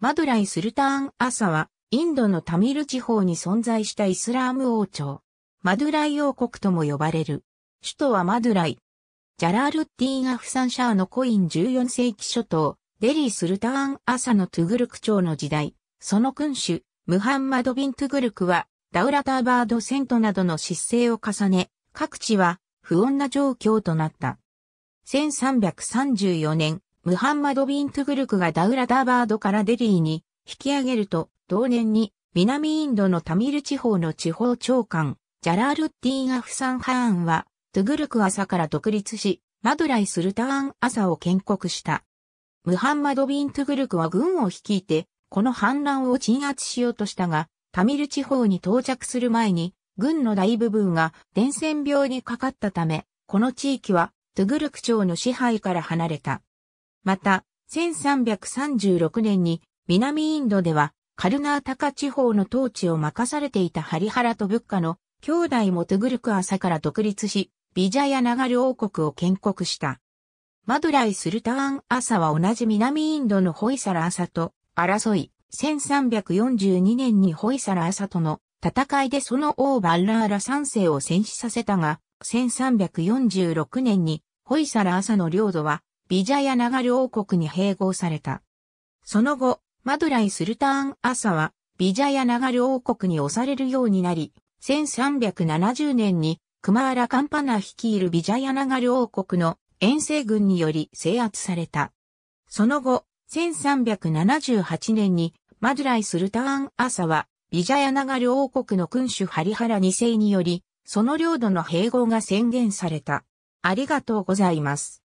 マドゥライ・スルターン朝は、インドのタミル地方に存在したイスラーム王朝。マドゥライ王国とも呼ばれる。首都はマドゥライ。ジャラールッディーン・アフサン・シャーのコイン14世紀初頭、デリー・スルターン朝のトゥグルク朝の時代、その君主、ムハンマド・ビン・トゥグルクは、ダウラターバード遷都などの失政を重ね、各地は不穏な状況となった。1334年、ムハンマド・ビン・トゥグルクがダウラターバードからデリーに引き上げると、同年に南インドのタミル地方の地方長官、ジャラールッティーン・アフサン・ハーンは、トゥグルク朝から独立し、マドライ・スルターン・朝を建国した。ムハンマド・ビン・トゥグルクは軍を率いて、この反乱を鎮圧しようとしたが、タミル地方に到着する前に、軍の大部分が伝染病にかかったため、この地域はトゥグルク朝の支配から離れた。また、1336年に南インドではカルナータカ地方の統治を任されていたハリハラとブッカの兄弟もトグルク朝から独立し、ビジャヤナガル王国を建国した。マドライ・スルターン・アサは同じ南インドのホイサラ・アサと争い、1342年にホイサラ・アサとの戦いでその王バッラーラ3世を戦死させたが、1346年にホイサラ・アサの領土はビジャヤナガル王国に併合された。その後、マドライ・スルターン・アサはビジャヤナガル王国に押されるようになり、1370年にクマーラ・カンパナ率いるビジャヤナガル王国の遠征軍により制圧された。その後、1378年にマドライ・スルターン・アサはビジャヤナガル王国の君主ハリハラ2世により、その領土の併合が宣言された。ありがとうございます。